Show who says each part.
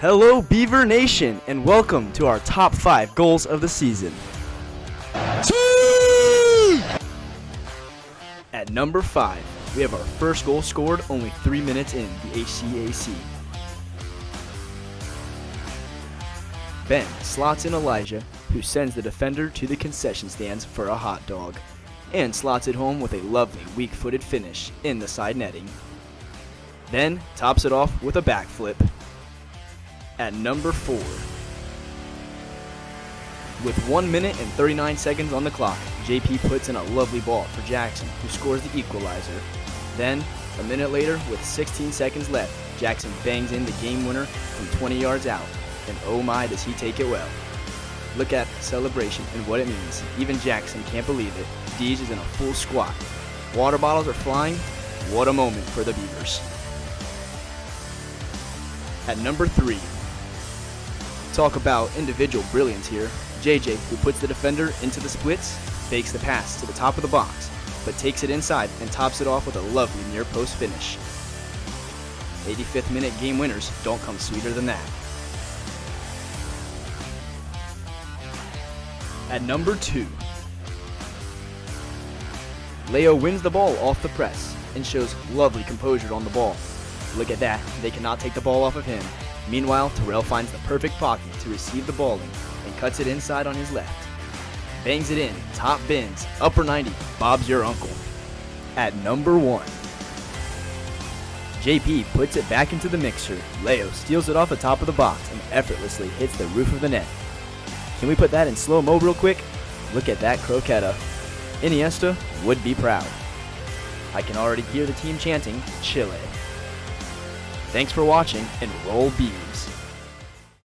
Speaker 1: Hello, Beaver Nation, and welcome to our top five goals of the season. At number five, we have our first goal scored only three minutes in the HCAC. Ben slots in Elijah, who sends the defender to the concession stands for a hot dog, and slots it home with a lovely weak footed finish in the side netting. Then tops it off with a backflip. At number 4. With 1 minute and 39 seconds on the clock, JP puts in a lovely ball for Jackson, who scores the equalizer. Then, a minute later, with 16 seconds left, Jackson bangs in the game winner from 20 yards out, and oh my does he take it well. Look at the celebration and what it means. Even Jackson can't believe it. Deej is in a full squat. Water bottles are flying. What a moment for the Beavers. At number 3, talk about individual brilliance here. JJ, who puts the defender into the splits, fakes the pass to the top of the box, but takes it inside and tops it off with a lovely near post finish. 85th minute game winners don't come sweeter than that. At number 2, Leo wins the ball off the press and shows lovely composure on the ball. Look at that, they cannot take the ball off of him. Meanwhile, Terrell finds the perfect pocket to receive the ball in and cuts it inside on his left. Bangs it in, top bins, upper 90, Bob's your uncle. At number 1, JP puts it back into the mixer. Leo steals it off the top of the box and effortlessly hits the roof of the net. Can we put that in slow mo real quick? Look at that croqueta. Iniesta would be proud. I can already hear the team chanting, Chile. Thanks for watching and roll bees.